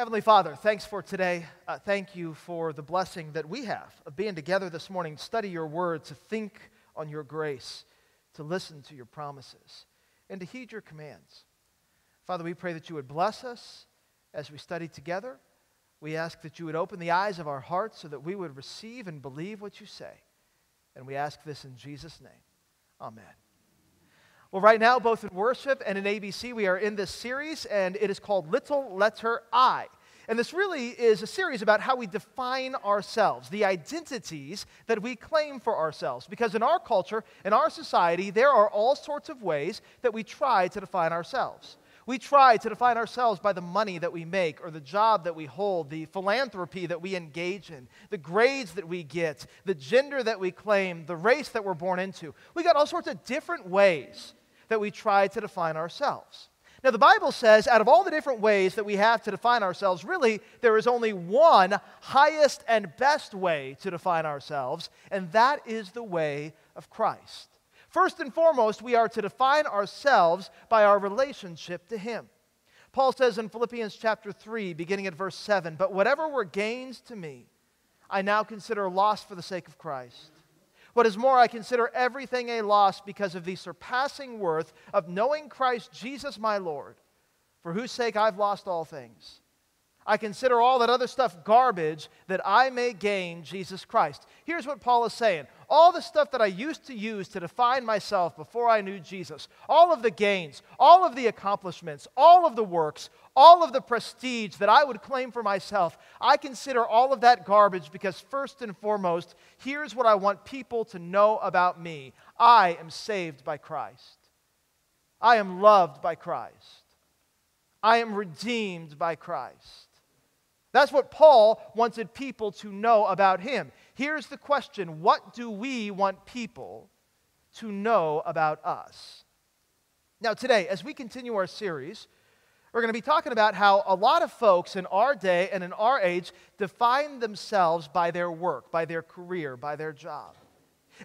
Heavenly Father, thanks for today. Uh, thank you for the blessing that we have of being together this morning, to study your word, to think on your grace, to listen to your promises, and to heed your commands. Father, we pray that you would bless us as we study together. We ask that you would open the eyes of our hearts so that we would receive and believe what you say. And we ask this in Jesus' name. Amen. Well, right now, both in worship and in ABC, we are in this series, and it is called Little Letter I. And this really is a series about how we define ourselves, the identities that we claim for ourselves. Because in our culture, in our society, there are all sorts of ways that we try to define ourselves. We try to define ourselves by the money that we make, or the job that we hold, the philanthropy that we engage in, the grades that we get, the gender that we claim, the race that we're born into. We got all sorts of different ways that we try to define ourselves. Now, the Bible says out of all the different ways that we have to define ourselves, really, there is only one highest and best way to define ourselves, and that is the way of Christ. First and foremost, we are to define ourselves by our relationship to Him. Paul says in Philippians chapter 3, beginning at verse 7, But whatever were gains to me, I now consider loss for the sake of Christ. What is more, I consider everything a loss because of the surpassing worth of knowing Christ Jesus my Lord, for whose sake I've lost all things. I consider all that other stuff garbage that I may gain Jesus Christ. Here's what Paul is saying all the stuff that I used to use to define myself before I knew Jesus, all of the gains, all of the accomplishments, all of the works, all of the prestige that I would claim for myself, I consider all of that garbage because, first and foremost, here's what I want people to know about me I am saved by Christ, I am loved by Christ, I am redeemed by Christ. That's what Paul wanted people to know about him. Here's the question What do we want people to know about us? Now, today, as we continue our series, we're going to be talking about how a lot of folks in our day and in our age define themselves by their work, by their career, by their job.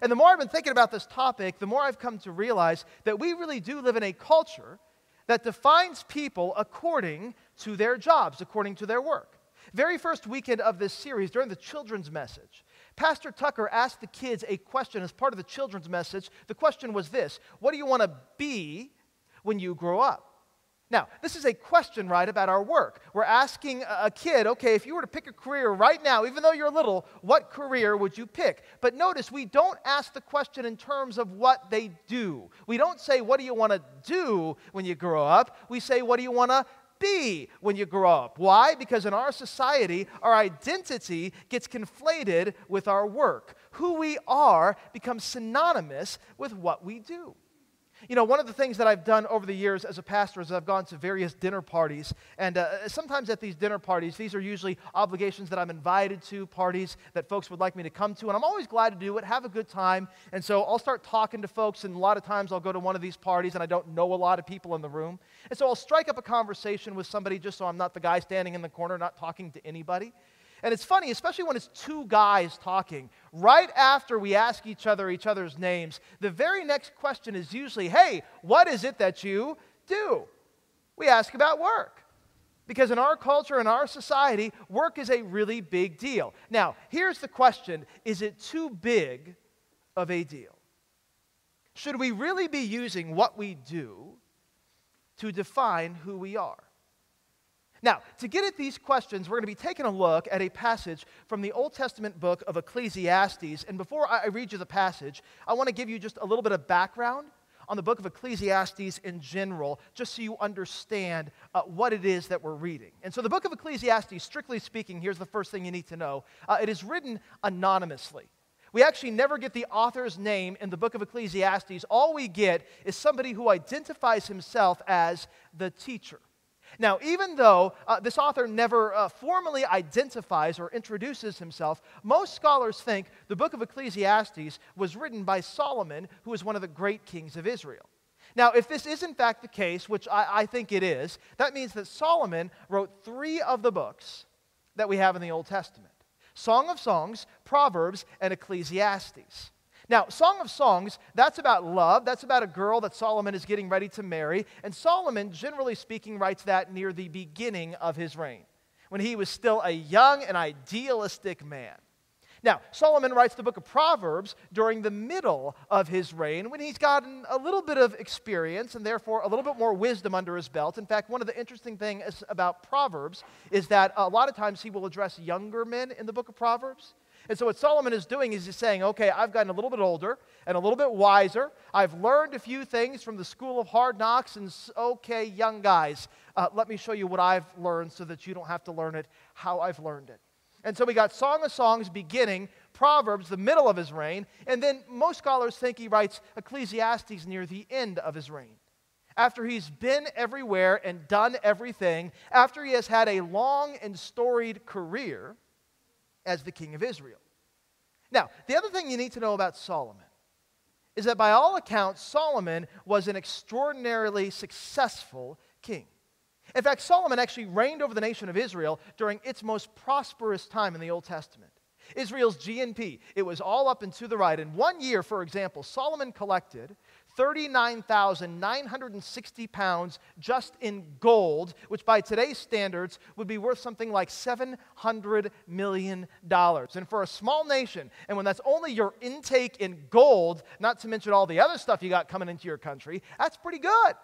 And the more I've been thinking about this topic, the more I've come to realize that we really do live in a culture that defines people according to their jobs, according to their work very first weekend of this series, during the children's message, Pastor Tucker asked the kids a question as part of the children's message. The question was this What do you want to be when you grow up? Now, this is a question, right, about our work. We're asking a kid, okay, if you were to pick a career right now, even though you're little, what career would you pick? But notice, we don't ask the question in terms of what they do. We don't say, what do you want to do when you grow up? We say, what do you want to be when you grow up. Why? Because in our society, our identity gets conflated with our work. Who we are becomes synonymous with what we do. You know, one of the things that I've done over the years as a pastor is I've gone to various dinner parties. And uh, sometimes at these dinner parties, these are usually obligations that I'm invited to, parties that folks would like me to come to. And I'm always glad to do it, have a good time. And so I'll start talking to folks. And a lot of times I'll go to one of these parties and I don't know a lot of people in the room. And so I'll strike up a conversation with somebody just so I'm not the guy standing in the corner, not talking to anybody. And it's funny, especially when it's two guys talking. Right after we ask each other each other's names, the very next question is usually, hey, what is it that you do? We ask about work. Because in our culture, in our society, work is a really big deal. Now, here's the question Is it too big of a deal? Should we really be using what we do to define who we are? Now, to get at these questions, we're going to be taking a look at a passage from the Old Testament book of Ecclesiastes. And before I read you the passage, I want to give you just a little bit of background on the book of Ecclesiastes in general, just so you understand uh, what it is that we're reading. And so, the book of Ecclesiastes, strictly speaking, here's the first thing you need to know uh, it is written anonymously. We actually never get the author's name in the book of Ecclesiastes. All we get is somebody who identifies himself as the teacher. Now, even though uh, this author never uh, formally identifies or introduces himself, most scholars think the book of Ecclesiastes was written by Solomon, who was one of the great kings of Israel. Now, if this is in fact the case, which I, I think it is, that means that Solomon wrote three of the books that we have in the Old Testament Song of Songs, Proverbs, and Ecclesiastes. Now, Song of Songs, that's about love. That's about a girl that Solomon is getting ready to marry. And Solomon, generally speaking, writes that near the beginning of his reign. when he was still a young and idealistic man. Now, Solomon writes the book of Proverbs during the middle of his reign when he's gotten a little bit of experience and therefore a little bit more wisdom under his belt. In fact, one of the interesting things about Proverbs is that a lot of times he will address younger men in the book of Proverbs. And so, what Solomon is doing is he's saying, okay, I've gotten a little bit older and a little bit wiser. I've learned a few things from the school of hard knocks. And okay, young guys, uh, let me show you what I've learned so that you don't have to learn it how I've learned it. And so we got Song of Songs beginning, Proverbs, the middle of his reign, and then most scholars think he writes Ecclesiastes near the end of his reign. After he's been everywhere and done everything, after he has had a long and storied career as the king of Israel. Now, the other thing you need to know about Solomon is that by all accounts, Solomon was an extraordinarily successful king. In fact, Solomon actually reigned over the nation of Israel during its most prosperous time in the Old Testament. Israel's GNP, it was all up and to the right. In one year, for example, Solomon collected 39,960 pounds just in gold, which by today's standards would be worth something like $700 million. And for a small nation, and when that's only your intake in gold, not to mention all the other stuff you got coming into your country, that's pretty good.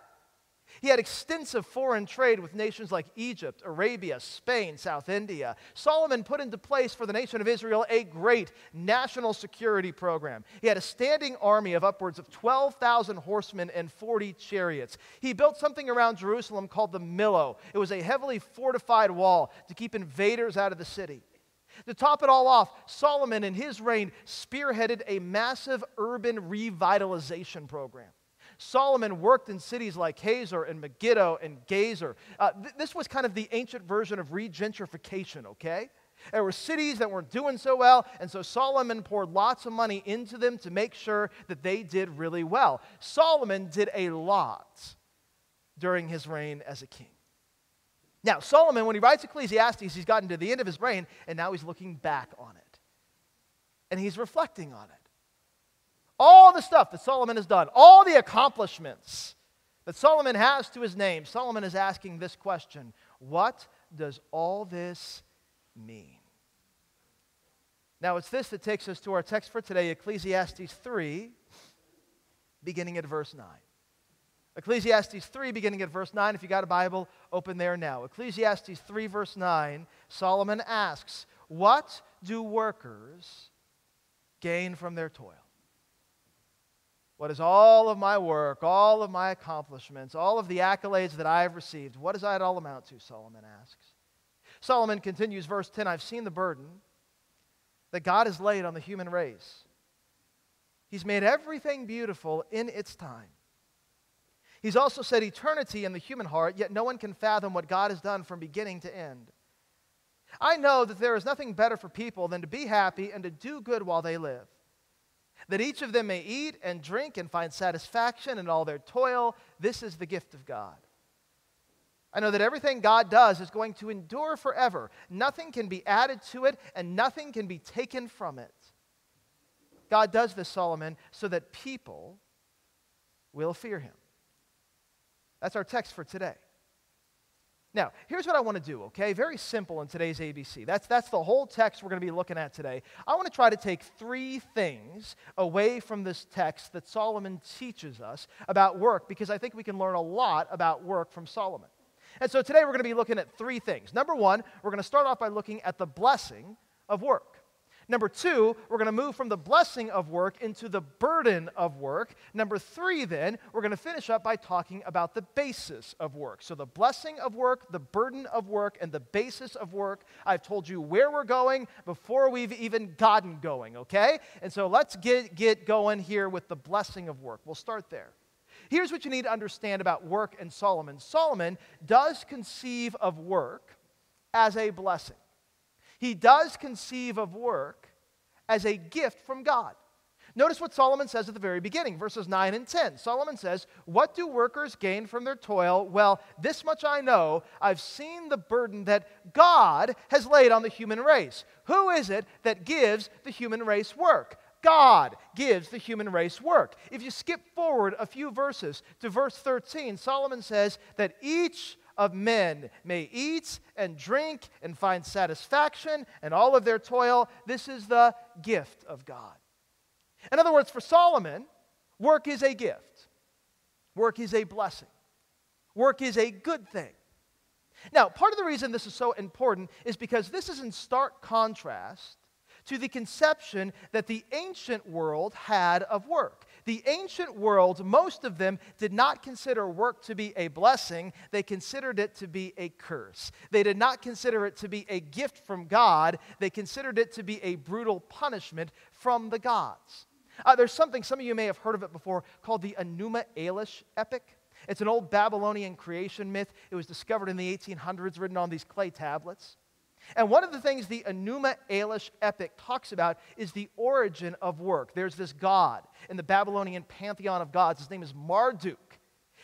He had extensive foreign trade with nations like Egypt, Arabia, Spain, South India. Solomon put into place for the nation of Israel a great national security program. He had a standing army of upwards of 12,000 horsemen and 40 chariots. He built something around Jerusalem called the Millo. It was a heavily fortified wall to keep invaders out of the city. To top it all off, Solomon in his reign spearheaded a massive urban revitalization program. Solomon worked in cities like Hazor and Megiddo and Gezer. Uh, th- this was kind of the ancient version of regentrification, okay? There were cities that weren't doing so well, and so Solomon poured lots of money into them to make sure that they did really well. Solomon did a lot during his reign as a king. Now, Solomon, when he writes Ecclesiastes, he's gotten to the end of his reign, and now he's looking back on it. And he's reflecting on it all the stuff that Solomon has done, all the accomplishments that Solomon has to his name, Solomon is asking this question What does all this mean? Now, it's this that takes us to our text for today, Ecclesiastes 3, beginning at verse 9. Ecclesiastes 3, beginning at verse 9. If you got a Bible, open there now. Ecclesiastes 3, verse 9, Solomon asks, What do workers gain from their toil? What is all of my work, all of my accomplishments, all of the accolades that I have received? What does that all amount to? Solomon asks. Solomon continues, verse 10 I've seen the burden that God has laid on the human race. He's made everything beautiful in its time. He's also set eternity in the human heart, yet no one can fathom what God has done from beginning to end. I know that there is nothing better for people than to be happy and to do good while they live that each of them may eat and drink and find satisfaction in all their toil. This is the gift of God. I know that everything God does is going to endure forever. Nothing can be added to it, and nothing can be taken from it. God does this, Solomon, so that people will fear him. That's our text for today. Now, here's what I want to do, okay? Very simple in today's ABC. That's, that's the whole text we're going to be looking at today. I want to try to take three things away from this text that Solomon teaches us about work because I think we can learn a lot about work from Solomon. And so today we're going to be looking at three things. Number one, we're going to start off by looking at the blessing of work. Number two, we're going to move from the blessing of work into the burden of work. Number three, then, we're going to finish up by talking about the basis of work. So, the blessing of work, the burden of work, and the basis of work. I've told you where we're going before we've even gotten going, okay? And so, let's get, get going here with the blessing of work. We'll start there. Here's what you need to understand about work and Solomon Solomon does conceive of work as a blessing he does conceive of work as a gift from God. Notice what Solomon says at the very beginning, verses 9 and 10. Solomon says, What do workers gain from their toil? Well, this much I know. I've seen the burden that God has laid on the human race. Who is it that gives the human race work? God gives the human race work. If you skip forward a few verses to verse 13, Solomon says that each of men may eat and drink and find satisfaction and all of their toil. This is the gift of God. In other words, for Solomon, work is a gift, work is a blessing, work is a good thing. Now, part of the reason this is so important is because this is in stark contrast to the conception that the ancient world had of work. The ancient world, most of them did not consider work to be a blessing, they considered it to be a curse. They did not consider it to be a gift from God, they considered it to be a brutal punishment from the gods. Uh, there's something, some of you may have heard of it before, called the Enuma Elish epic. It's an old Babylonian creation myth. It was discovered in the 1800s, written on these clay tablets. And one of the things the Enuma Elish epic talks about is the origin of work. There's this god in the Babylonian pantheon of gods. His name is Marduk.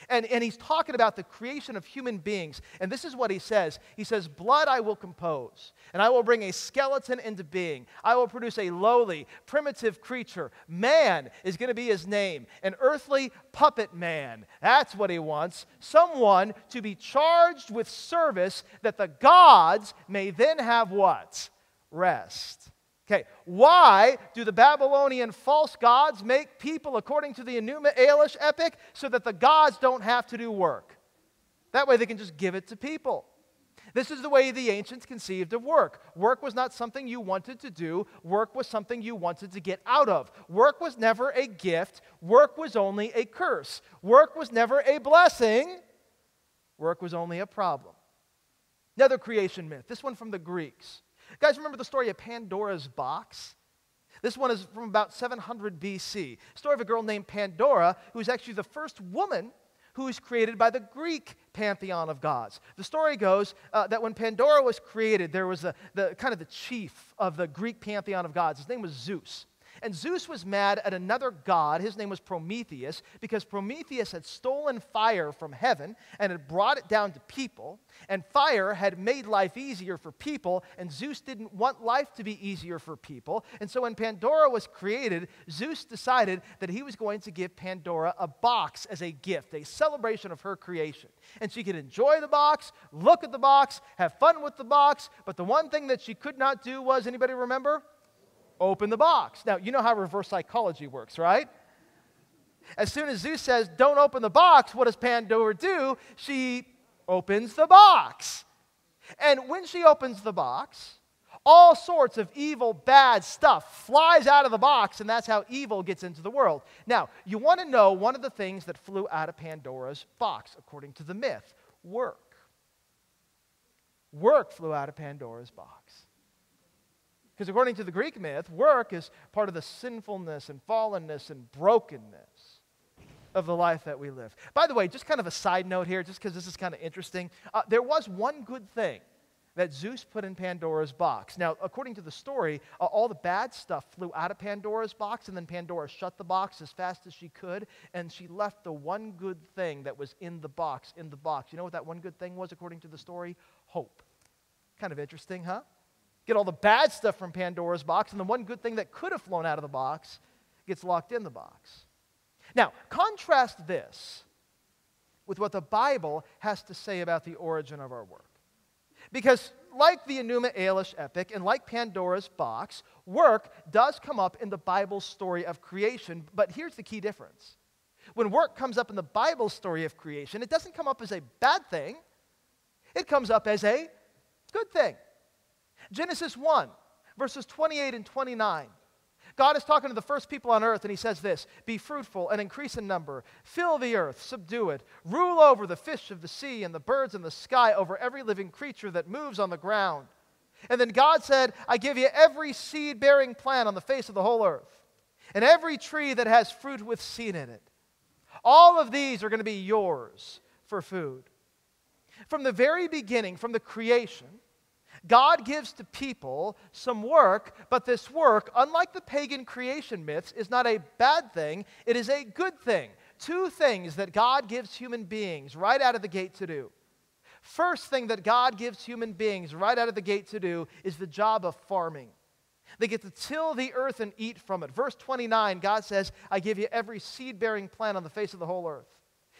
And, and he's talking about the creation of human beings. And this is what he says He says, Blood I will compose, and I will bring a skeleton into being. I will produce a lowly, primitive creature. Man is going to be his name, an earthly puppet man. That's what he wants. Someone to be charged with service that the gods may then have what? Rest. Okay, why do the Babylonian false gods make people according to the Enuma Elish epic so that the gods don't have to do work? That way they can just give it to people. This is the way the ancients conceived of work. Work was not something you wanted to do, work was something you wanted to get out of. Work was never a gift, work was only a curse. Work was never a blessing, work was only a problem. Another creation myth, this one from the Greeks. Guys, remember the story of Pandora's box? This one is from about 700 BC. Story of a girl named Pandora, who is actually the first woman who was created by the Greek pantheon of gods. The story goes uh, that when Pandora was created, there was a, the kind of the chief of the Greek pantheon of gods. His name was Zeus. And Zeus was mad at another god, his name was Prometheus, because Prometheus had stolen fire from heaven and had brought it down to people. And fire had made life easier for people, and Zeus didn't want life to be easier for people. And so when Pandora was created, Zeus decided that he was going to give Pandora a box as a gift, a celebration of her creation. And she could enjoy the box, look at the box, have fun with the box, but the one thing that she could not do was anybody remember? Open the box. Now, you know how reverse psychology works, right? As soon as Zeus says, don't open the box, what does Pandora do? She opens the box. And when she opens the box, all sorts of evil, bad stuff flies out of the box, and that's how evil gets into the world. Now, you want to know one of the things that flew out of Pandora's box, according to the myth work. Work flew out of Pandora's box. Because according to the Greek myth, work is part of the sinfulness and fallenness and brokenness of the life that we live. By the way, just kind of a side note here, just because this is kind of interesting. Uh, there was one good thing that Zeus put in Pandora's box. Now, according to the story, uh, all the bad stuff flew out of Pandora's box, and then Pandora shut the box as fast as she could, and she left the one good thing that was in the box in the box. You know what that one good thing was, according to the story? Hope. Kind of interesting, huh? Get all the bad stuff from Pandora's box, and the one good thing that could have flown out of the box gets locked in the box. Now, contrast this with what the Bible has to say about the origin of our work. Because, like the Enuma Elish epic and like Pandora's box, work does come up in the Bible's story of creation, but here's the key difference. When work comes up in the Bible story of creation, it doesn't come up as a bad thing, it comes up as a good thing. Genesis 1, verses 28 and 29. God is talking to the first people on earth, and he says this Be fruitful and increase in number, fill the earth, subdue it, rule over the fish of the sea and the birds in the sky, over every living creature that moves on the ground. And then God said, I give you every seed bearing plant on the face of the whole earth, and every tree that has fruit with seed in it. All of these are going to be yours for food. From the very beginning, from the creation, God gives to people some work, but this work, unlike the pagan creation myths, is not a bad thing, it is a good thing. Two things that God gives human beings right out of the gate to do. First thing that God gives human beings right out of the gate to do is the job of farming. They get to till the earth and eat from it. Verse 29, God says, I give you every seed bearing plant on the face of the whole earth.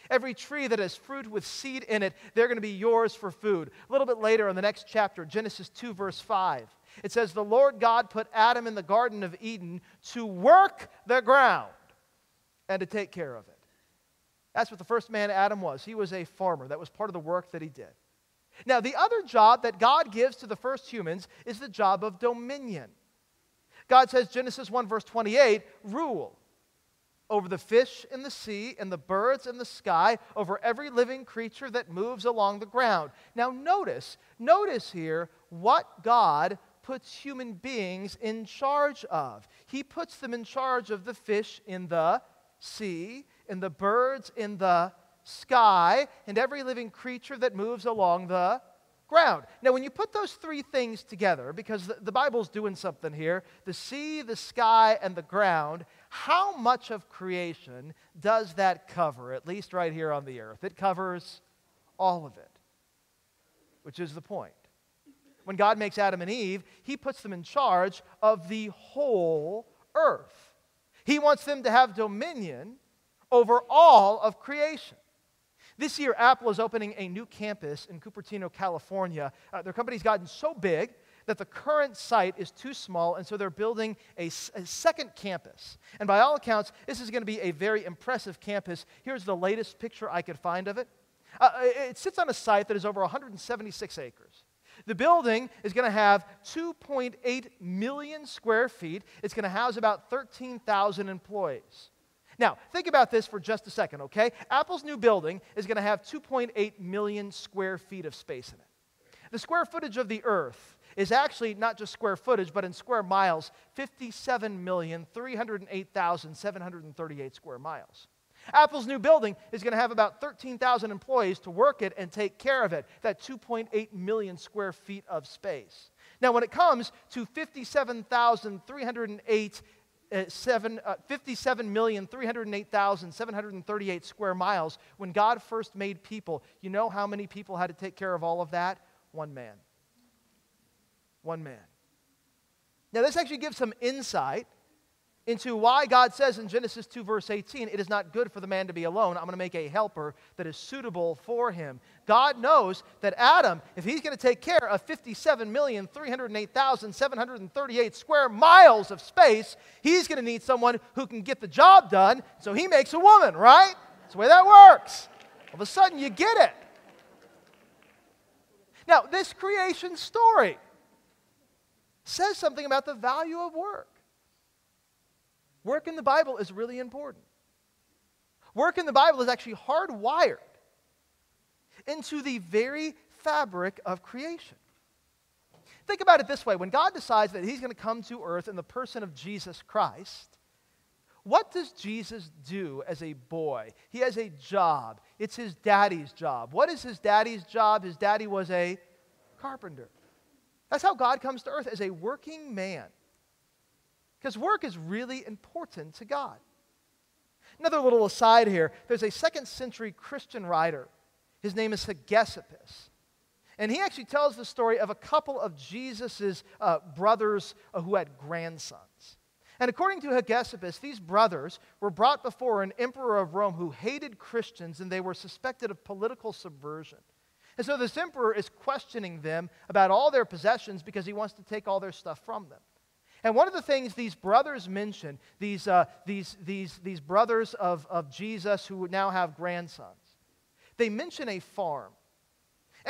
Every tree that has fruit with seed in it, they're going to be yours for food. A little bit later in the next chapter, Genesis 2, verse 5, it says, The Lord God put Adam in the Garden of Eden to work the ground and to take care of it. That's what the first man, Adam, was. He was a farmer. That was part of the work that he did. Now, the other job that God gives to the first humans is the job of dominion. God says, Genesis 1, verse 28, rule over the fish in the sea and the birds in the sky, over every living creature that moves along the ground. Now, notice, notice here what God puts human beings in charge of. He puts them in charge of the fish in the sea, and the birds in the sky, and every living creature that moves along the ground. Now, when you put those three things together, because the, the, Bible's doing something here the sea, the sky, and the ground how much of creation does that cover, at least right here on the earth? It covers all of it, which is the point. When God makes Adam and Eve, He puts them in charge of the whole earth. He wants them to have dominion over all of creation. This year, Apple is opening a new campus in Cupertino, California. Uh, their company's gotten so big that the current site is too small, and so they're building a, a second campus. And by all accounts, this is going to be a very impressive campus. Here's the latest picture I could find of it. Uh, it sits on a site that is over 176 acres. The building is going to have 2.8 million square feet. It's going to house about 13,000 employees. Now, think about this for just a second, okay? Apple's new building is going to have 2.8 million square feet of space in it. The square footage of the earth is actually not just square footage, but in square miles 57,308,738 square miles. Apple's new building is going to have about 13,000 employees to work it and take care of it, that 2.8 million square feet of space. Now, when it comes to 57,308 uh, uh, 57,308,738 square miles. When God first made people, you know how many people had to take care of all of that? One man. One man. Now, this actually gives some insight into why God says in Genesis 2, verse 18, it is not good for the man to be alone. I'm going to make a helper that is suitable for him. God knows that Adam, if he's going to take care of 57,308,738 square miles of space, he's going to need someone who can get the job done. So he makes a woman, right? That's the way that works. All of a sudden, you get it. Now, this creation story says something about the value of work. Work in the Bible is really important. Work in the Bible is actually hardwired into the very fabric of creation. Think about it this way when God decides that He's going to come to earth in the person of Jesus Christ, what does Jesus do as a boy? He has a job. It's his daddy's job. What is his daddy's job? His daddy was a carpenter. That's how God comes to earth as a working man. Because work is really important to God. Another little aside here there's a second century Christian writer. His name is Hegesippus. And he actually tells the story of a couple of Jesus' uh, brothers uh, who had grandsons. And according to Hegesippus, these brothers were brought before an emperor of Rome who hated Christians and they were suspected of political subversion. And so this emperor is questioning them about all their possessions because he wants to take all their stuff from them. And one of the things these brothers mention, these, uh, these, these, these brothers of, of Jesus who now have grandsons, they mention a farm.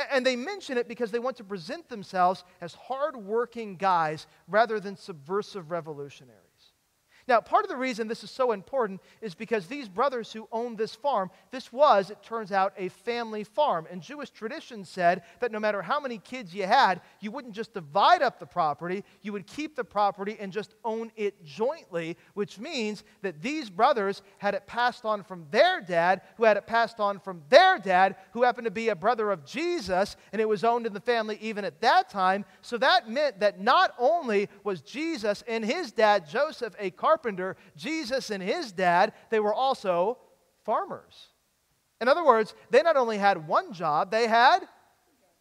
And they mention it because they want to present themselves as hardworking guys rather than subversive revolutionaries. Now, part of the reason this is so important is because these brothers who owned this farm, this was, it turns out, a family farm. And Jewish tradition said that no matter how many kids you had, you wouldn't just divide up the property, you would keep the property and just own it jointly, which means that these brothers had it passed on from their dad, who had it passed on from their dad, who happened to be a brother of Jesus, and it was owned in the family even at that time. So that meant that not only was Jesus and his dad, Joseph, a carpenter, carpenter, Jesus and his dad, they were also farmers. In other words, they not only had one job, they had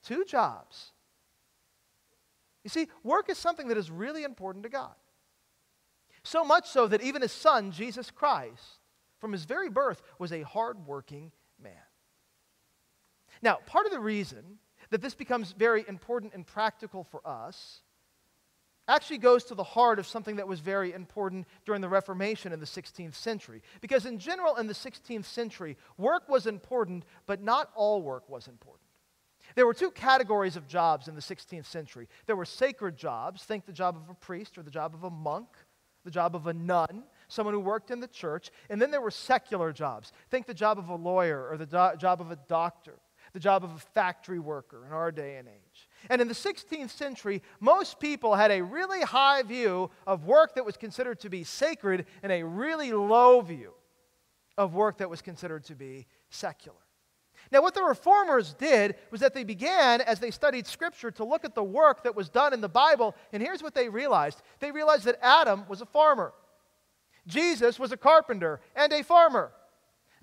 two jobs. You see, work is something that is really important to God. So much so that even his son, Jesus Christ, from his very birth, was a hardworking man. Now, part of the reason that this becomes very important and practical for us actually goes to the heart of something that was very important during the Reformation in the 16th century. Because, in general, in the 16th century, work was important, but not all work was important. There were two categories of jobs in the 16th century. There were sacred jobs, think the job of a priest or the job of a monk, the job of a nun, someone who worked in the church. And then there were secular jobs, think the job of a lawyer or the do- job of a doctor, the job of a factory worker in our day and age. And in the 16th century, most people had a really high view of work that was considered to be sacred and a really low view of work that was considered to be secular. Now, what the reformers did was that they began, as they studied Scripture, to look at the work that was done in the Bible, and here's what they realized they realized that Adam was a farmer, Jesus was a carpenter and a farmer.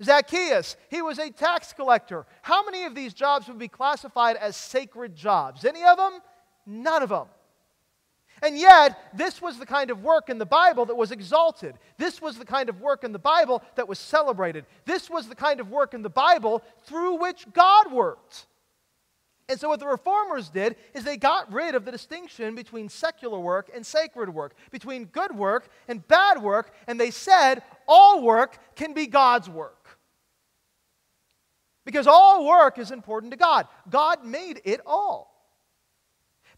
Zacchaeus, he was a tax collector. How many of these jobs would be classified as sacred jobs? Any of them? None of them. And yet, this was the kind of work in the Bible that was exalted. This was the kind of work in the Bible that was celebrated. This was the kind of work in the Bible through which God worked. And so, what the reformers did is they got rid of the distinction between secular work and sacred work, between good work and bad work, and they said all work can be God's work. Because all work is important to God. God made it all.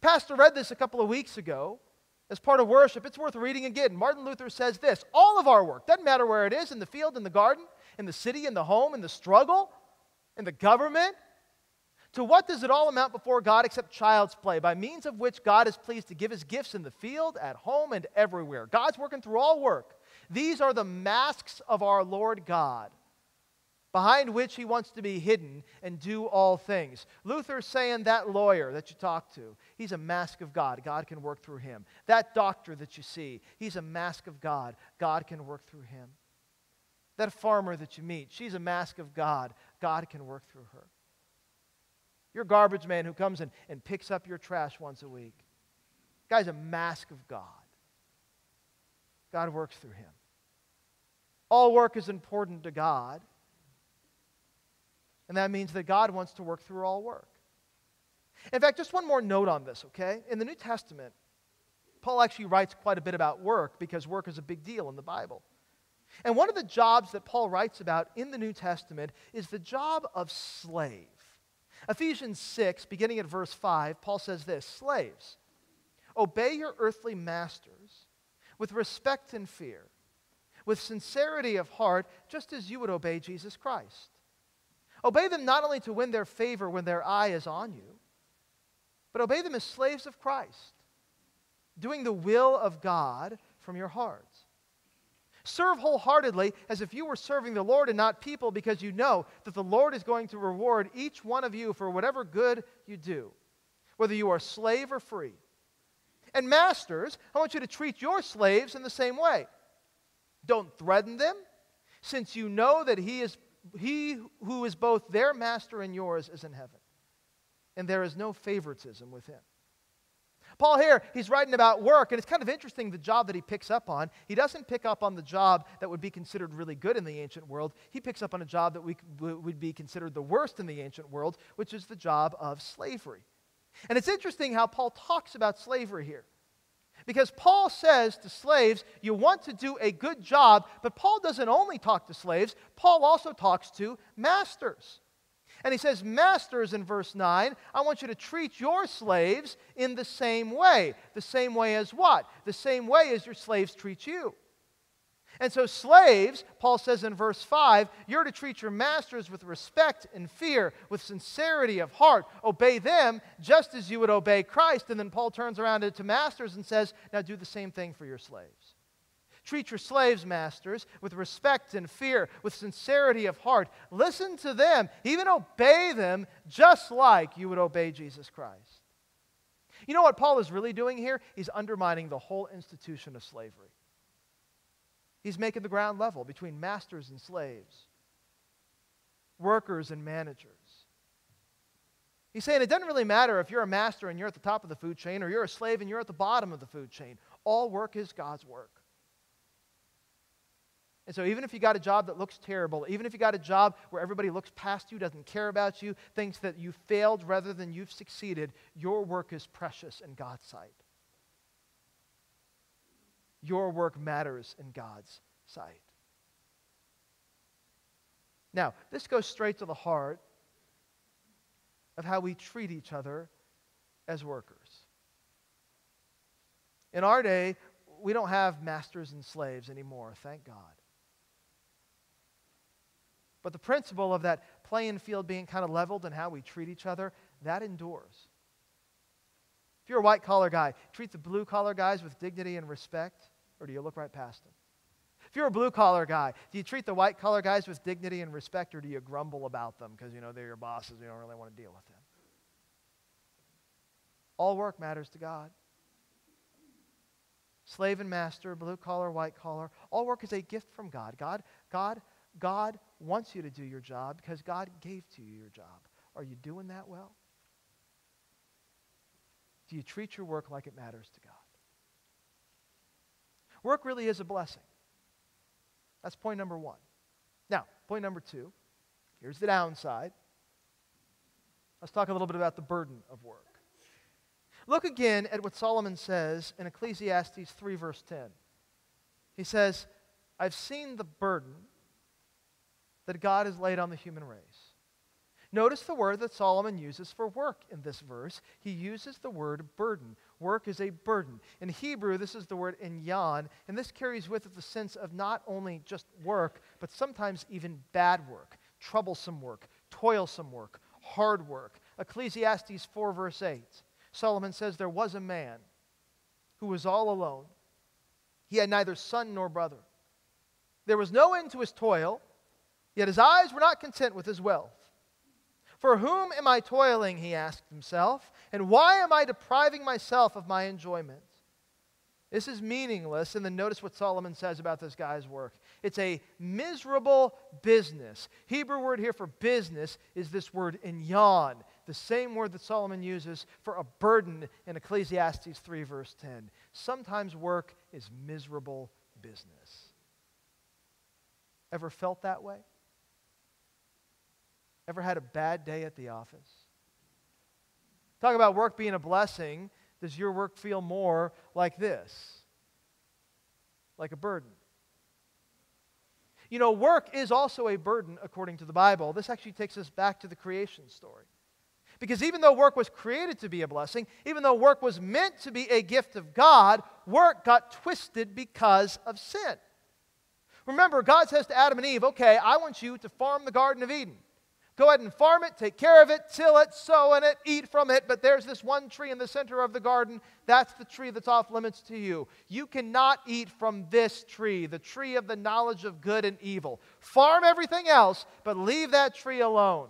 Pastor read this a couple of weeks ago as part of worship. It's worth reading again. Martin Luther says this All of our work, doesn't matter where it is in the field, in the garden, in the city, in the home, in the struggle, in the government. To what does it all amount before God except child's play, by means of which God is pleased to give his gifts in the field, at home, and everywhere? God's working through all work. These are the masks of our Lord God behind which he wants to be hidden and do all things. Luther's saying that lawyer that you talk to, he's a mask of God. God can work through him. That doctor that you see, he's a mask of God. God can work through him. That farmer that you meet, she's a mask of God. God can work through her. Your garbage man who comes in and picks up your trash once a week, guy's a mask of God. God works through him. All work is important to God. And that means that God wants to work through all work. In fact, just one more note on this, okay? In the New Testament, Paul actually writes quite a bit about work because work is a big deal in the Bible. And one of the jobs that Paul writes about in the New Testament is the job of slave. Ephesians 6, beginning at verse 5, Paul says this Slaves, obey your earthly masters with respect and fear, with sincerity of heart, just as you would obey Jesus Christ Obey them not only to win their favor when their eye is on you, but obey them as slaves of Christ, doing the will of God from your hearts. Serve wholeheartedly as if you were serving the Lord and not people, because you know that the Lord is going to reward each one of you for whatever good you do, whether you are slave or free. And masters, I want you to treat your slaves in the same way. Don't threaten them, since you know that He is he who is both their master and yours is in heaven. And there is no favoritism with him. Paul here, he's writing about work, and it's kind of interesting the job that he picks up on. He doesn't pick up on the job that would be considered really good in the ancient world. He picks up on a job that we, would be considered the worst in the ancient world, which is the job of slavery. And it's interesting how Paul talks about slavery here. Because Paul says to slaves, you want to do a good job, but Paul doesn't only talk to slaves, Paul also talks to masters. And he says, Masters, in verse 9, I want you to treat your slaves in the same way. The same way as what? The same way as your slaves treat you. And so, slaves, Paul says in verse 5, you're to treat your masters with respect and fear, with sincerity of heart. Obey them just as you would obey Christ. And then Paul turns around to masters and says, now do the same thing for your slaves. Treat your slaves, masters, with respect and fear, with sincerity of heart. Listen to them, even obey them just like you would obey Jesus Christ. You know what Paul is really doing here? He's undermining the whole institution of slavery. He's making the ground level between masters and slaves, workers and managers. He's saying it doesn't really matter if you're a master and you're at the top of the food chain or you're a slave and you're at the bottom of the food chain. All work is God's work. And so, even if you got a job that looks terrible, even if you got a job where everybody looks past you, doesn't care about you, thinks that you failed rather than you've succeeded, your work is precious in God's sight. Your work matters in God's sight. Now, this goes straight to the heart of how we treat each other as workers. In our day, we don't have masters and slaves anymore, thank God. But the principle of that playing field being kind of leveled and how we treat each other, that endures. If you're a white collar guy, treat the blue collar guys with dignity and respect, or do you look right past them? If you're a blue collar guy, do you treat the white collar guys with dignity and respect, or do you grumble about them because you know they're your bosses? You don't really want to deal with them. All work matters to God. Slave and master, blue collar, white collar, all work is a gift from God. God, God, God wants you to do your job because God gave to you your job. Are you doing that well? Do you treat your work like it matters to God? Work really is a blessing. That's point number one. Now, point number two here's the downside. Let's talk a little bit about the burden of work. Look again at what Solomon says in Ecclesiastes 3, verse 10. He says, I've seen the burden that God has laid on the human race. Notice the word that Solomon uses for work in this verse. He uses the word burden. Work is a burden. In Hebrew, this is the word inyan, and this carries with it the sense of not only just work, but sometimes even bad work, troublesome work, toilsome work, hard work. Ecclesiastes 4, verse 8, Solomon says, There was a man who was all alone. He had neither son nor brother. There was no end to his toil, yet his eyes were not content with his wealth. For whom am I toiling, he asked himself, and why am I depriving myself of my enjoyment? This is meaningless, and then notice what Solomon says about this guy's work. It's a miserable business. Hebrew word here for business is this word inyan, the same word that Solomon uses for a burden in Ecclesiastes 3, verse 10. Sometimes work is miserable business. Ever felt that way? Ever had a bad day at the office? Talk about work being a blessing. Does your work feel more like this? Like a burden? You know, work is also a burden according to the Bible. This actually takes us back to the creation story. Because even though work was created to be a blessing, even though work was meant to be a gift of God, work got twisted because of sin. Remember, God says to Adam and Eve, okay, I want you to farm the Garden of Eden. Go ahead and farm it, take care of it, till it, sow in it, eat from it. But there's this one tree in the center of the garden. That's the tree that's off limits to you. You cannot eat from this tree, the tree of the knowledge of good and evil. Farm everything else, but leave that tree alone.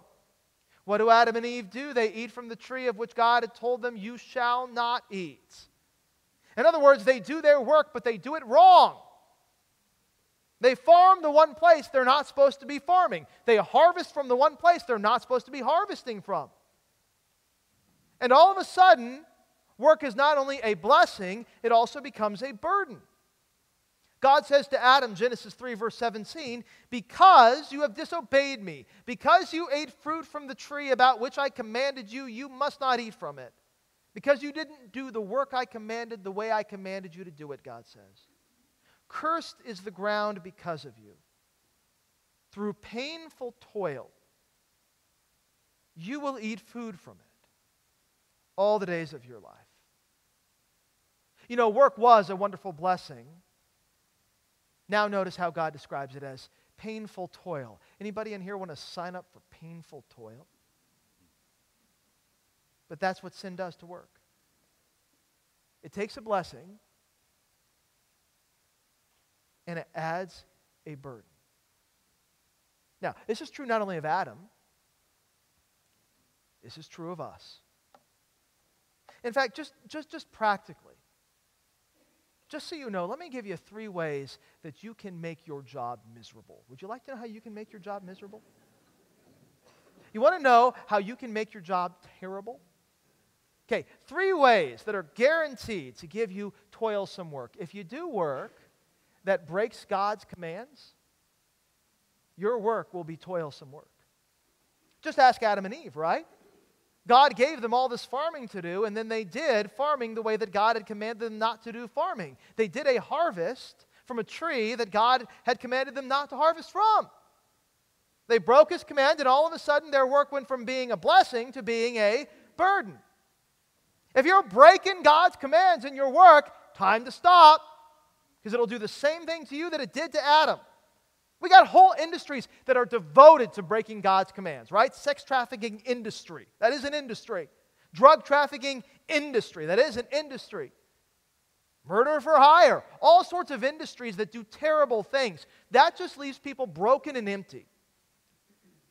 What do Adam and Eve do? They eat from the tree of which God had told them, You shall not eat. In other words, they do their work, but they do it wrong. They farm the one place they're not supposed to be farming. They harvest from the one place they're not supposed to be harvesting from. And all of a sudden, work is not only a blessing, it also becomes a burden. God says to Adam, Genesis 3, verse 17, Because you have disobeyed me, because you ate fruit from the tree about which I commanded you, you must not eat from it. Because you didn't do the work I commanded the way I commanded you to do it, God says. Cursed is the ground because of you. Through painful toil, you will eat food from it all the days of your life. You know, work was a wonderful blessing. Now notice how God describes it as painful toil. Anybody in here want to sign up for painful toil? But that's what sin does to work. It takes a blessing and it adds a burden. Now, this is true not only of Adam, this is true of us. In fact, just, just, just practically, just so you know, let me give you three ways that you can make your job miserable. Would you like to know how you can make your job miserable? You want to know how you can make your job terrible? Okay, three ways that are guaranteed to give you toilsome work. If you do work that breaks God's commands, your work will be toilsome work. Just ask Adam and Eve, right? God gave them all this farming to do, and then they did farming the way that God had commanded them not to do farming. They did a harvest from a tree that God had commanded them not to harvest from. They broke his command, and all of a sudden their work went from being a blessing to being a burden. If you're breaking God's commands in your work, time to stop because it'll do the same thing to you that it did to Adam. We got whole industries that are devoted to breaking God's commands, right? Sex trafficking industry. That is an industry. Drug trafficking industry. That is an industry. Murder for hire. All sorts of industries that do terrible things. That just leaves people broken and empty.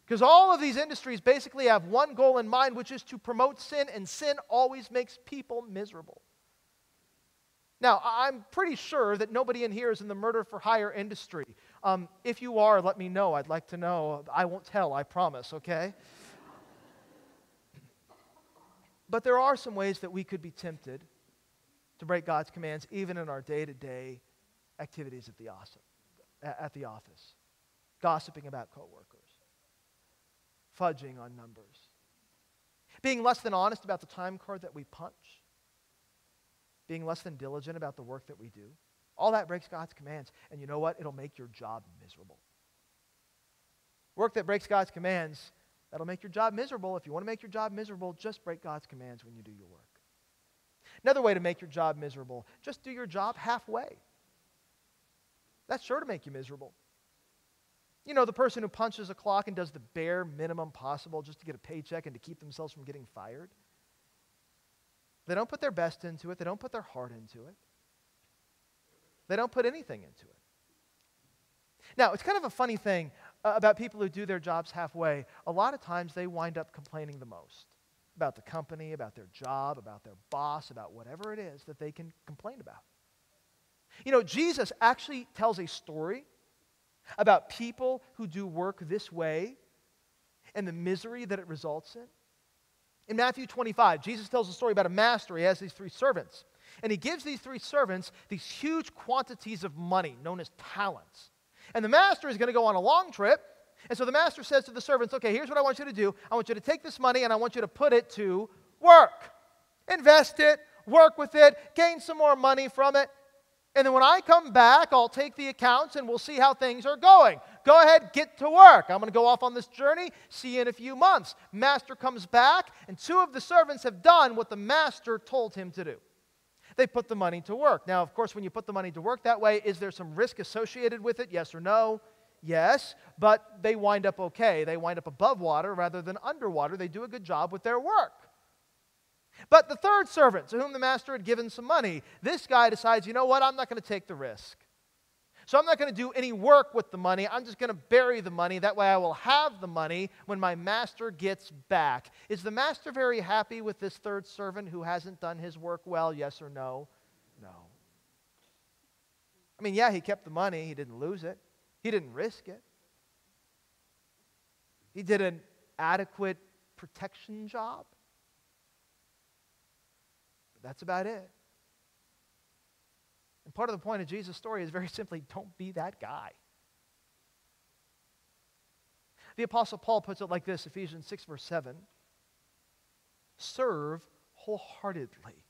Because all of these industries basically have one goal in mind, which is to promote sin, and sin always makes people miserable. Now, I'm pretty sure that nobody in here is in the murder for hire industry. Um, if you are, let me know. I'd like to know. I won't tell, I promise, okay? but there are some ways that we could be tempted to break God's commands, even in our day to day activities at the, at the office, gossiping about coworkers fudging on numbers, being less than honest about the time card that we punch, being less than diligent about the work that we do. All that breaks God's commands. And you know what? It'll make your job miserable. Work that breaks God's commands, that'll make your job miserable. If you want to make your job miserable, just break God's commands when you do your work. Another way to make your job miserable, just do your job halfway. That's sure to make you miserable. You know, the person who punches a clock and does the bare minimum possible just to get a paycheck and to keep themselves from getting fired. They don't put their best into it, they don't put their heart into it, they don't put anything into it. Now, it's kind of a funny thing uh, about people who do their jobs halfway. A lot of times they wind up complaining the most about the company, about their job, about their boss, about whatever it is that they can complain about. You know, Jesus actually tells a story about people who do work this way and the misery that it results in. In Matthew 25, Jesus tells a story about a master. He has these three servants. And he gives these three servants these huge quantities of money known as talents. And the master is going to go on a long trip. And so the master says to the servants, Okay, here's what I want you to do. I want you to take this money and I want you to put it to work. Invest it, work with it, gain some more money from it. And then when I come back, I'll take the accounts and we'll see how things are going. Go ahead, get to work. I'm going to go off on this journey. See you in a few months. Master comes back, and two of the servants have done what the master told him to do. They put the money to work. Now, of course, when you put the money to work that way, is there some risk associated with it? Yes or no? Yes, but they wind up okay. They wind up above water rather than underwater. They do a good job with their work. But the third servant, to whom the master had given some money, this guy decides, you know what, I'm not going to take the risk. So I'm not going to do any work with the money. I'm just going to bury the money. That way I will have the money when my master gets back. Is the master very happy with this third servant who hasn't done his work well? Yes or no? No. I mean, yeah, he kept the money, he didn't lose it, he didn't risk it. He did an adequate protection job. But that's about it. And part of the point of Jesus' story is very simply don't be that guy. The Apostle Paul puts it like this Ephesians 6, verse 7 serve wholeheartedly.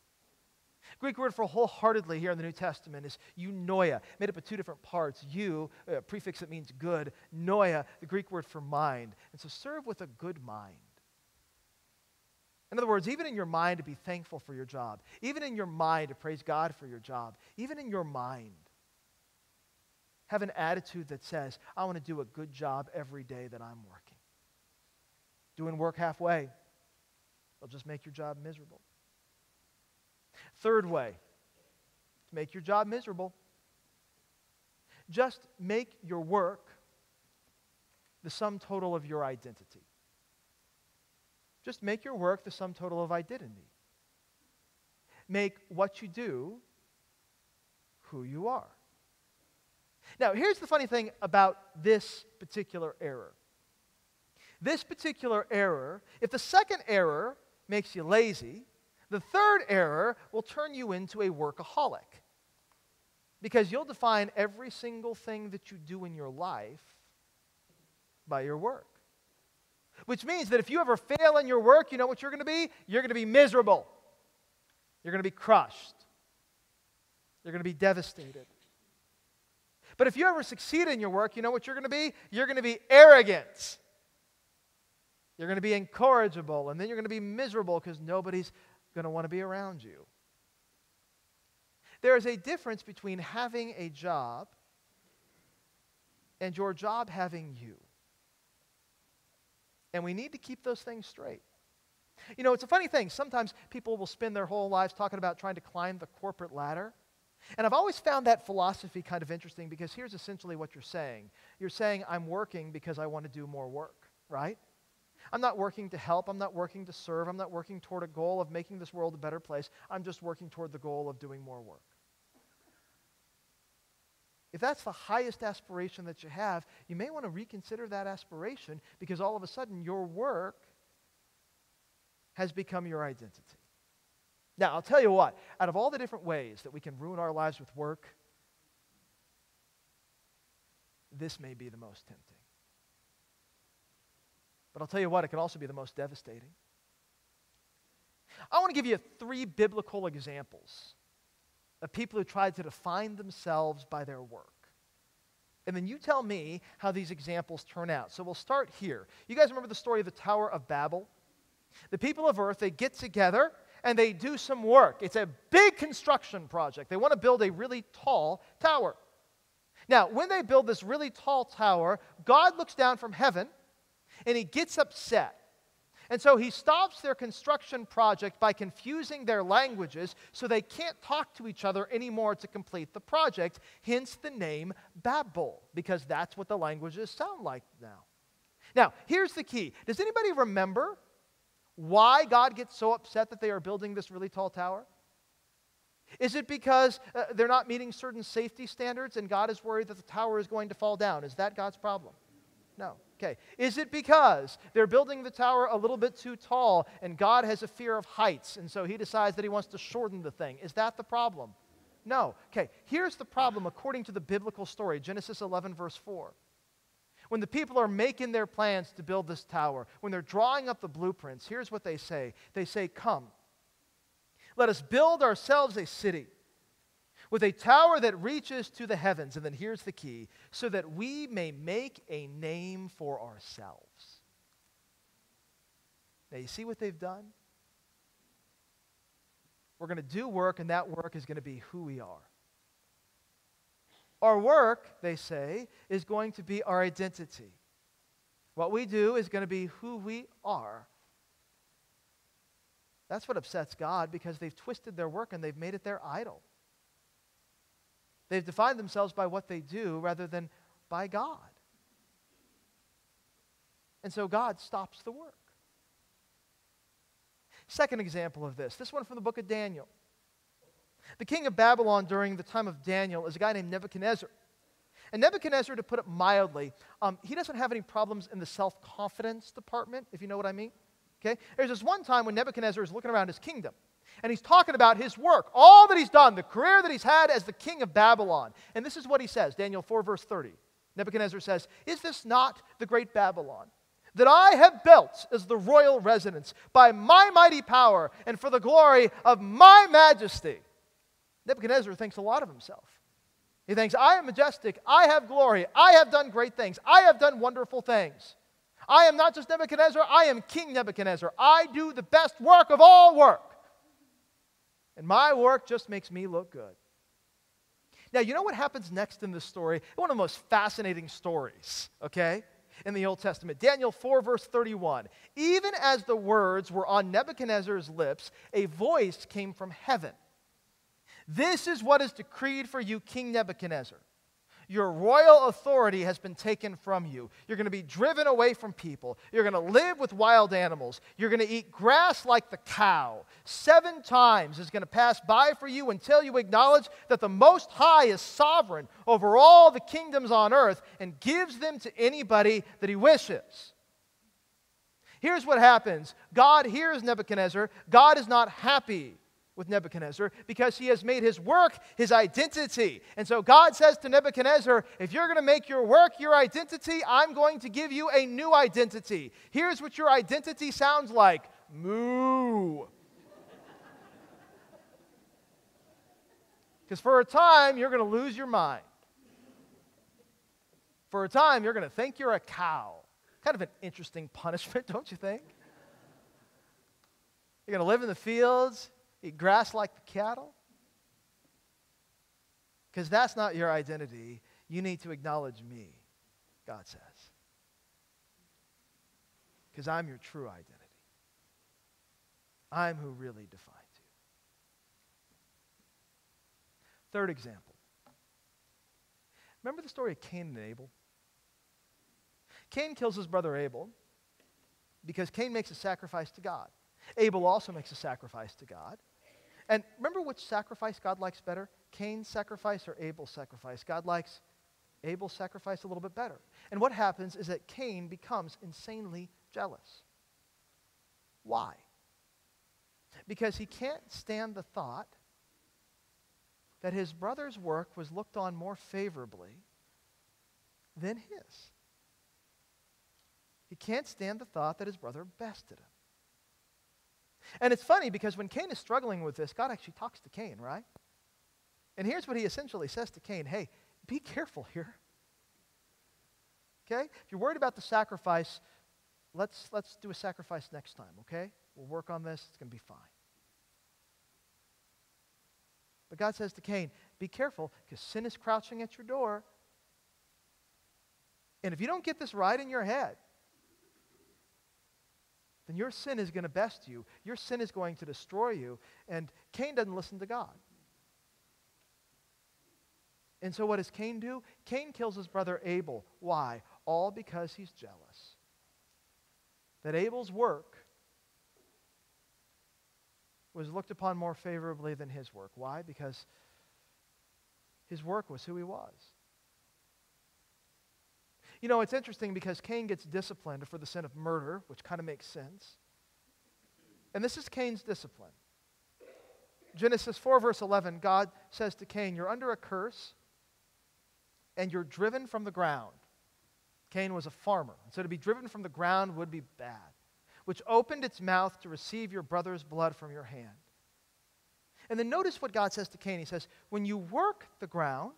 Greek word for wholeheartedly here in the New Testament is eunoia, made up of two different parts. Eu, a uh, prefix that means good, noia, the Greek word for mind. And so serve with a good mind. In other words, even in your mind to be thankful for your job, even in your mind to praise God for your job, even in your mind, have an attitude that says, I want to do a good job every day that I'm working. Doing work halfway, will just make your job miserable. Third way to make your job miserable, just make your work the sum total of your identity. Just make your work the sum total of identity. Make what you do who you are. Now, here's the funny thing about this particular error. This particular error, if the second error makes you lazy, the third error will turn you into a workaholic. Because you'll define every single thing that you do in your life by your work. Which means that if you ever fail in your work, you know what you're going to be? You're going to be miserable. You're going to be crushed. You're going to be devastated. But if you ever succeed in your work, you know what you're going to be? You're going to be arrogant. You're going to be incorrigible, and then you're going to be miserable because nobody's going to want to be around you. There is a difference between having a job and your job having you. And we need to keep those things straight. You know, it's a funny thing. Sometimes people will spend their whole lives talking about trying to climb the corporate ladder. And I've always found that philosophy kind of interesting because here's essentially what you're saying you're saying, I'm working because I want to do more work, right? I'm not working to help. I'm not working to serve. I'm not working toward a goal of making this world a better place. I'm just working toward the goal of doing more work. If that's the highest aspiration that you have, you may want to reconsider that aspiration because all of a sudden your work has become your identity. Now, I'll tell you what, out of all the different ways that we can ruin our lives with work, this may be the most tempting. But I'll tell you what, it can also be the most devastating. I want to give you three biblical examples of people who tried to define themselves by their work. And then you tell me how these examples turn out. So we'll start here. You guys remember the story of the Tower of Babel? The people of earth, they get together and they do some work. It's a big construction project. They want to build a really tall tower. Now, when they build this really tall tower, God looks down from heaven and he gets upset and so he stops their construction project by confusing their languages so they can't talk to each other anymore to complete the project, hence the name Babel, because that's what the languages sound like now. Now, here's the key. Does anybody remember why God gets so upset that they are building this really tall tower? Is it because uh, they're not meeting certain safety standards and God is worried that the tower is going to fall down? Is that God's problem? No. Okay. Is it because they're building the tower a little bit too tall and God has a fear of heights and so he decides that he wants to shorten the thing? Is that the problem? No. Okay. Here's the problem according to the biblical story Genesis 11, verse 4. When the people are making their plans to build this tower, when they're drawing up the blueprints, here's what they say They say, Come, let us build ourselves a city with a tower that reaches to the heavens. And then here's the key so that we may make a name for ourselves. Now, you see what they've done? We're going to do work, and that work is going to be who we are. Our work, they say, is going to be our identity. What we do is going to be who we are. That's what upsets God because they've twisted their work and they've made it their idol. They've defined themselves by what they do rather than by God. And so God stops the work. Second example of this, this one from the book of Daniel. The king of Babylon during the time of Daniel is a guy named Nebuchadnezzar. And Nebuchadnezzar, to put it mildly, um, he doesn't have any problems in the self confidence department, if you know what I mean. Okay? There's this one time when Nebuchadnezzar is looking around his kingdom. And he's talking about his work, all that he's done, the career that he's had as the king of Babylon. And this is what he says Daniel 4, verse 30. Nebuchadnezzar says, Is this not the great Babylon? That I have built as the royal residence by my mighty power and for the glory of my majesty. Nebuchadnezzar thinks a lot of himself. He thinks, I am majestic, I have glory, I have done great things, I have done wonderful things. I am not just Nebuchadnezzar, I am King Nebuchadnezzar. I do the best work of all work. And my work just makes me look good. Now, you know what happens next in this story? One of the most fascinating stories, okay, in the Old Testament. Daniel 4, verse 31. Even as the words were on Nebuchadnezzar's lips, a voice came from heaven. This is what is decreed for you, King Nebuchadnezzar. Your royal authority has been taken from you. You're going to be driven away from people. You're going to live with wild animals. You're going to eat grass like the cow. Seven times is going to pass by for you until you acknowledge that the Most High is sovereign over all the kingdoms on earth and gives them to anybody that he wishes. Here's what happens God hears Nebuchadnezzar. God is not happy with Nebuchadnezzar because he has made his work his identity. And so God says to Nebuchadnezzar, if you're going to make your work your identity, I'm going to give you a new identity. Here's what your identity sounds like moo. Because for a time, you're going to lose your mind. For a time, you're going to think you're a cow. Kind of an interesting punishment, don't you think? You're going to live in the fields, eat grass like the cattle? Because that's not your identity. You need to acknowledge me, God says. Because I'm your true identity. I'm who really defines you. Third example. Remember the story of Cain and Abel? Cain kills his brother Abel because Cain makes a sacrifice to God. Abel also makes a sacrifice to God. And remember which sacrifice God likes better? Cain's sacrifice or Abel's sacrifice? God likes Abel's sacrifice a little bit better. And what happens is that Cain becomes insanely jealous. Why? Because he can't stand the thought that his brother's work was looked on more favorably than his. He can't stand the thought that his brother bested him. And it's funny because when Cain is struggling with this, God actually talks to Cain, right? And here's what he essentially says to Cain Hey, be careful here. Okay? If you're worried about the sacrifice, let's, let's do a sacrifice next time, okay? We'll work on this. It's going to be fine. But God says to Cain, be careful because sin is crouching at your door. And if you don't get this right in your head, then your sin is going to best you. Your sin is going to destroy you. And Cain doesn't listen to God. And so what does Cain do? Cain kills his brother Abel. Why? All because he's jealous. That Abel's work was looked upon more favorably than his work. Why? Because his work was who he was. You know, it's interesting because Cain gets disciplined for the sin of murder, which kind of makes sense. And this is Cain's discipline. Genesis 4, verse 11, God says to Cain, You're under a curse and you're driven from the ground. Cain was a farmer, so to be driven from the ground would be bad, which opened its mouth to receive your brother's blood from your hand. And then notice what God says to Cain. He says, When you work the ground,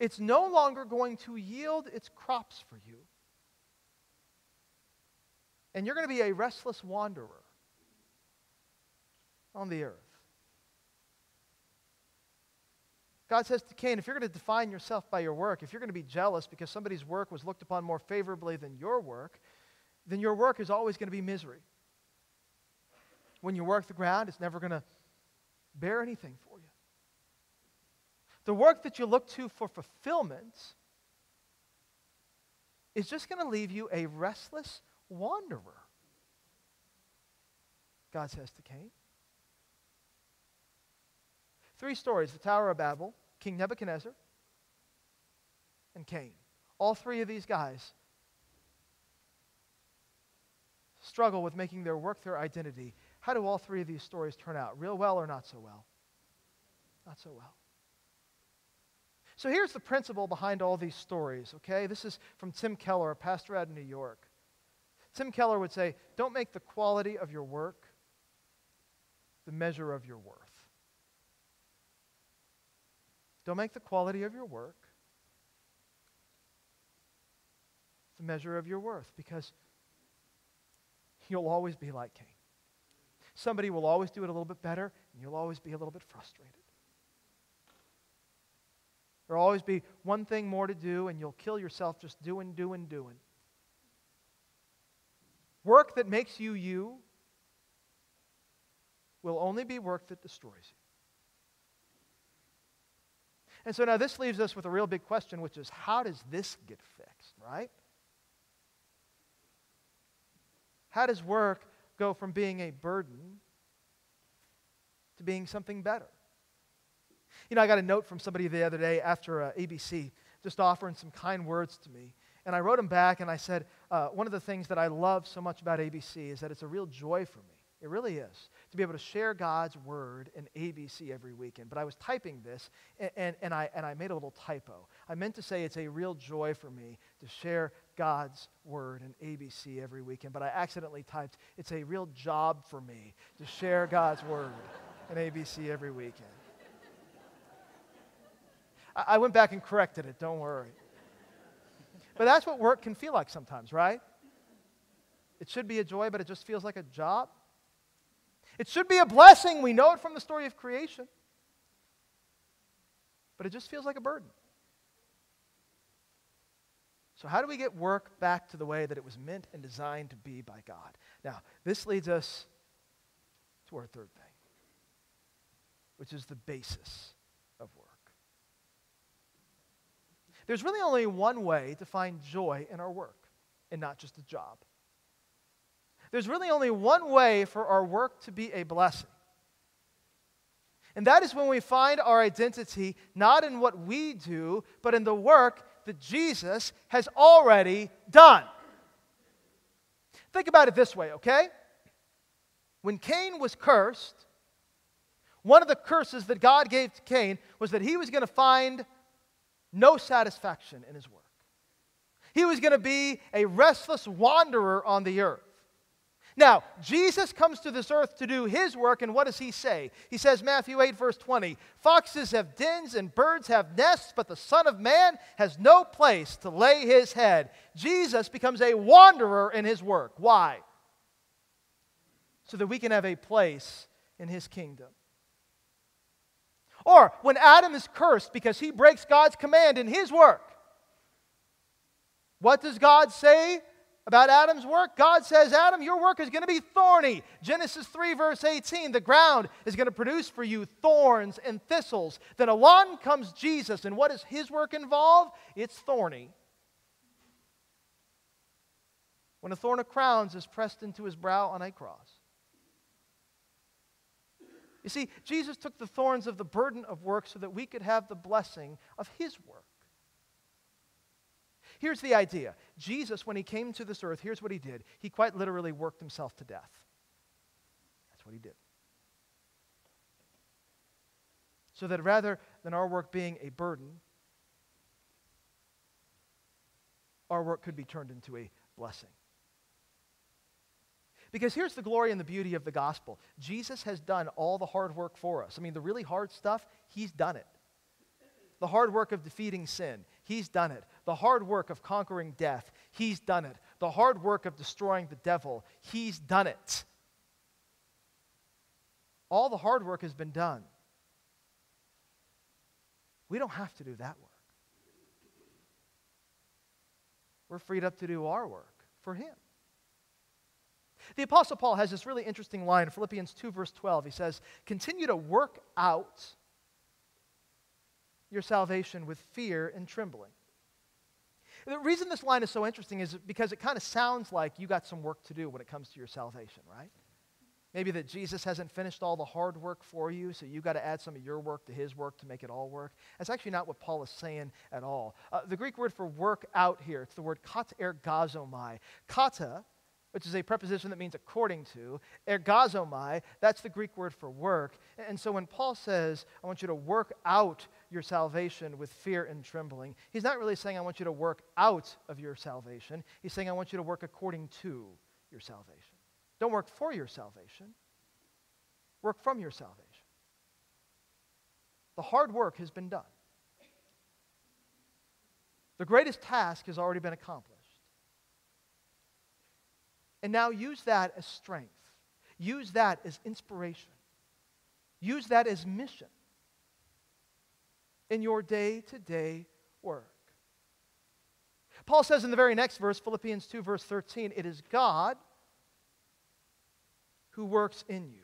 it's no longer going to yield its crops for you. And you're going to be a restless wanderer on the earth. God says to Cain, if you're going to define yourself by your work, if you're going to be jealous because somebody's work was looked upon more favorably than your work, then your work is always going to be misery. When you work the ground, it's never going to bear anything for you. The work that you look to for fulfillment is just going to leave you a restless wanderer. God says to Cain. Three stories the Tower of Babel, King Nebuchadnezzar, and Cain. All three of these guys struggle with making their work their identity. How do all three of these stories turn out? Real well or not so well? Not so well. So here's the principle behind all these stories, okay? This is from Tim Keller, a pastor out of New York. Tim Keller would say, Don't make the quality of your work the measure of your worth. Don't make the quality of your work the measure of your worth because you'll always be like Cain. Somebody will always do it a little bit better, and you'll always be a little bit frustrated. There'll always be one thing more to do, and you'll kill yourself just doing, doing, doing. Work that makes you you will only be work that destroys you. And so now this leaves us with a real big question, which is how does this get fixed, right? How does work go from being a burden to being something better? You know, I got a note from somebody the other day after uh, ABC just offering some kind words to me. And I wrote him back and I said, uh, one of the things that I love so much about ABC is that it's a real joy for me. It really is. to be able to share God's word in ABC every weekend. But I was typing this and, and, and, I, and I made a little typo. I meant to say it's a real joy for me to share God's word in ABC every weekend, but I accidentally typed it's a real job for me to share God's word in ABC every weekend. I, went back and corrected it, don't worry. But that's what work can feel like sometimes, right? It should be a joy, but it just feels like a job. It should be a blessing. We know it from the story of creation. But it just feels like a burden. So, how do we get work back to the way that it was meant and designed to be by God? Now, this leads us to our third thing, which is the basis of work. There's really only one way to find joy in our work, and not just a job. There's really only one way for our work to be a blessing. And that is when we find our identity not in what we do, but in the work that Jesus has already done. Think about it this way, okay? When Cain was cursed, one of the curses that God gave to Cain was that he was going to find no satisfaction in his work. He was going to be a restless wanderer on the earth. Now, Jesus comes to this earth to do his work, and what does he say? He says, Matthew 8, verse 20, Foxes have dens and birds have nests, but the Son of Man has no place to lay his head. Jesus becomes a wanderer in his work. Why? So that we can have a place in his kingdom. Or when Adam is cursed because he breaks God's command in his work, what does God say about Adam's work? God says, Adam, your work is going to be thorny. Genesis 3, verse 18 the ground is going to produce for you thorns and thistles. Then along comes Jesus, and what does his work involve? It's thorny. When a thorn of crowns is pressed into his brow on a cross. You see, Jesus took the thorns of the burden of work so that we could have the blessing of his work. Here's the idea Jesus, when he came to this earth, here's what he did. He quite literally worked himself to death. That's what he did. So that rather than our work being a burden, our work could be turned into a blessing. Because here's the glory and the beauty of the gospel Jesus has done all the hard work for us. I mean, the really hard stuff, he's done it. The hard work of defeating sin, he's done it. The hard work of conquering death, he's done it. The hard work of destroying the devil, he's done it. All the hard work has been done. We don't have to do that work. We're freed up to do our work for him. The Apostle Paul has this really interesting line in Philippians 2, verse 12. He says, Continue to work out your salvation with fear and trembling. The reason this line is so interesting is because it kind of sounds like you got some work to do when it comes to your salvation, right? Maybe that Jesus hasn't finished all the hard work for you, so you got to add some of your work to his work to make it all work. That's actually not what Paul is saying at all. Uh, the Greek word for work out here, it's the word kata ergazomai. Kata which is a preposition that means according to. Ergazomai, that's the Greek word for work. And so when Paul says, I want you to work out your salvation with fear and trembling, he's not really saying, I want you to work out of your salvation. He's saying, I want you to work according to your salvation. Don't work for your salvation, work from your salvation. The hard work has been done. The greatest task has already been accomplished. And now use that as strength. Use that as inspiration. Use that as mission in your day to day work. Paul says in the very next verse, Philippians 2, verse 13, it is God who works in you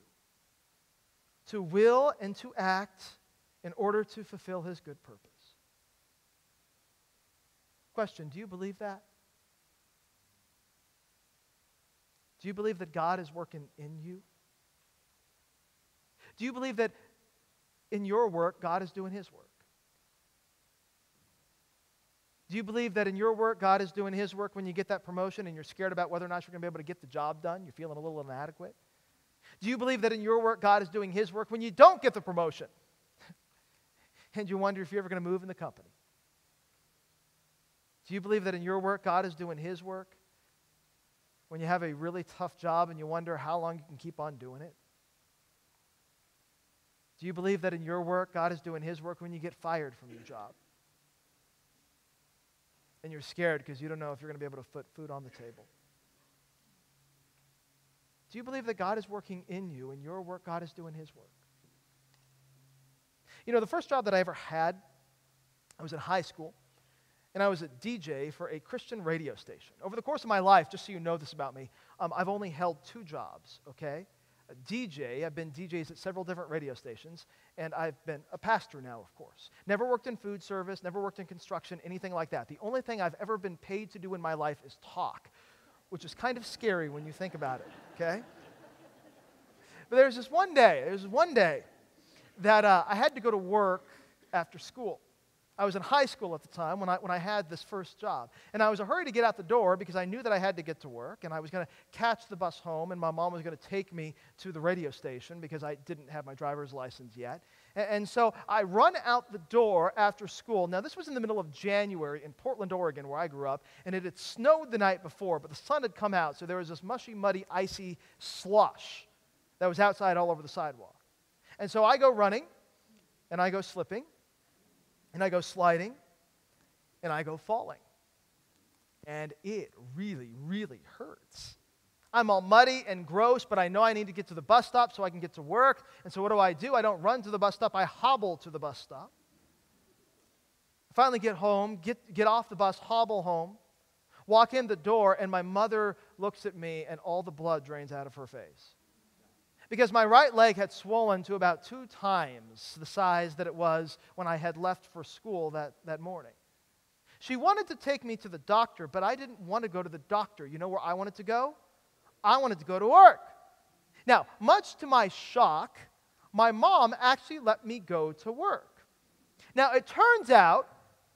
to will and to act in order to fulfill his good purpose. Question Do you believe that? Do you believe that God is working in you? Do you believe that in your work, God is doing his work? Do you believe that in your work, God is doing his work when you get that promotion and you're scared about whether or not you're going to be able to get the job done? You're feeling a little inadequate? Do you believe that in your work, God is doing His work when you don't get the promotion? and you wonder if you're ever going to move in the company? Do you believe that in your work, God is doing His work? When you have a really tough job and you wonder how long you can keep on doing it? Do you believe that in your work, God is doing His work when you get fired from your job? And you're scared because you don't know if you're going to be able to put food on the table. Do you believe that God is working in you, in your work, God is doing His work? You know, the first job that I ever had, I was in high school, and I was a DJ for a Christian radio station. Over the course of my life, just so you know this about me, um, I've only held two jobs, okay? A DJ, I've been DJs at several different radio stations, and I've been a pastor now, of course. Never worked in food service, never worked in construction, anything like that. The only thing I've ever been paid to do in my life is talk, which is kind of scary when you think about it, okay? but there's this one day, there's one day that uh, I had to go to work after school. I was in high school at the time when I, when I had this first job. And I was in a hurry to get out the door because I knew that I had to get to work and I was going to catch the bus home and my mom was going to take me to the radio station because I didn't have my driver's license yet. And, and so I run out the door after school. Now, this was in the middle of January in Portland, Oregon, where I grew up, and it had snowed the night before, but the sun had come out, so there was this mushy, muddy, icy slush that was outside all over the sidewalk. And so I go running and I go slipping and I go sliding and I go falling. And it really, really hurts. I'm all muddy and gross, but I know I need to get to the bus stop so I can get to work. And so what do I do? I don't run to the bus stop, I hobble to the bus stop. I finally get home, get, get off the bus, hobble home, walk in the door, and my mother looks at me and all the blood drains out of her face because my right leg had swollen to about two times the size that it was when I had left for school that, that morning. She wanted to take me to the doctor, but I didn't want to go to the doctor. You know where I wanted to go? I wanted to go to work. Now, much to my shock, my mom actually let me go to work. Now, it turns out,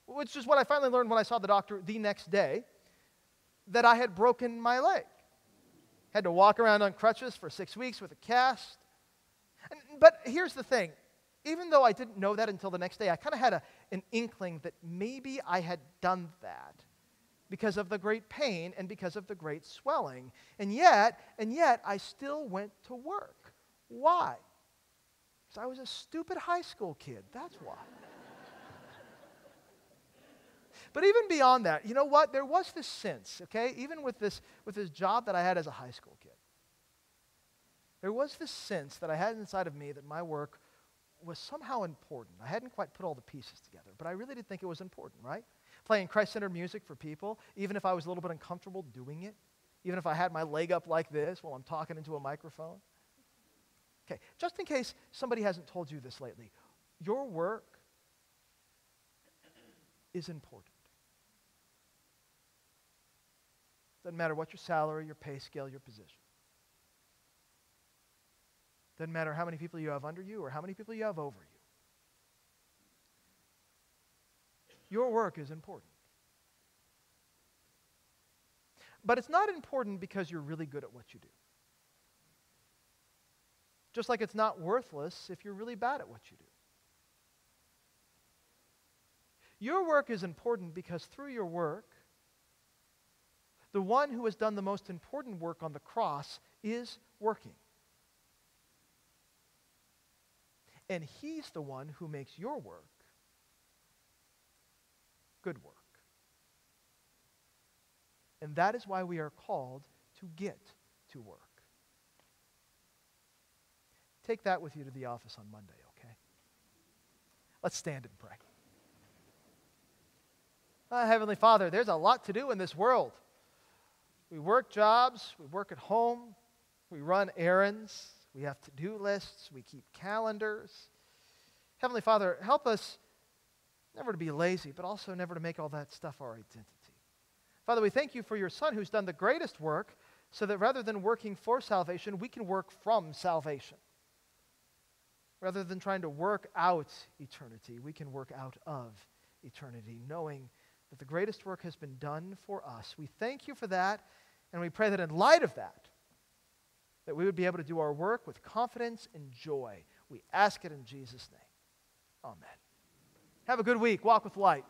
which is what I finally learned when I saw the doctor the next day, that I had broken my leg. Had to walk around on crutches for six weeks with a cast. And, but here's the thing even though I didn't know that until the next day, I kind of had a, an inkling that maybe I had done that because of the great pain and because of the great swelling. And yet, and yet, I still went to work. Why? Because I was a stupid high school kid. That's why. But even beyond that, you know what? There was this sense, okay, even with this, with this job that I had as a high school kid, there was this sense that I had inside of me that my work was somehow important. I hadn't quite put all the pieces together, but I really did think it was important, right? Playing Christ centered music for people, even if I was a little bit uncomfortable doing it, even if I had my leg up like this while I'm talking into a microphone. Okay, just in case somebody hasn't told you this lately, your work is important. Doesn't matter what your salary, your pay scale, your position. Doesn't matter how many people you have under you or how many people you have over you. Your work is important. But it's not important because you're really good at what you do. Just like it's not worthless if you're really bad at what you do. Your work is important because through your work, the one who has done the most important work on the cross is working. And he's the one who makes your work good work. And that is why we are called to get to work. Take that with you to the office on Monday, okay? Let's stand and pray. Uh, Heavenly Father, there's a lot to do in this world. We work jobs, we work at home, we run errands, we have to do lists, we keep calendars. Heavenly Father, help us never to be lazy, but also never to make all that stuff our identity. Father, we thank you for your Son who's done the greatest work so that rather than working for salvation, we can work from salvation. Rather than trying to work out eternity, we can work out of eternity, knowing that the greatest work has been done for us. We thank you for that. And we pray that in light of that, that we would be able to do our work with confidence and joy. We ask it in Jesus' name. Amen. Have a good week. Walk with light.